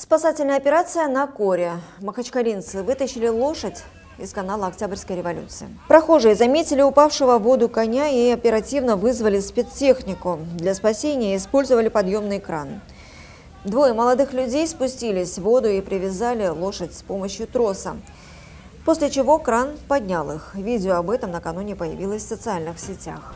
Спасательная операция на Коре. Махачкалинцы вытащили лошадь из канала Октябрьской революции. Прохожие заметили упавшего в воду коня и оперативно вызвали спецтехнику. Для спасения использовали подъемный кран. Двое молодых людей спустились в воду и привязали лошадь с помощью троса. После чего кран поднял их. Видео об этом накануне появилось в социальных сетях.